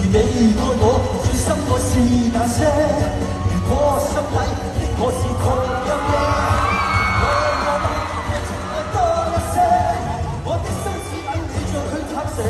如你爱我，最深爱是那些。如果心底的我是狂热的，爱多问些，情爱多一些，我的心只等你将去拆卸。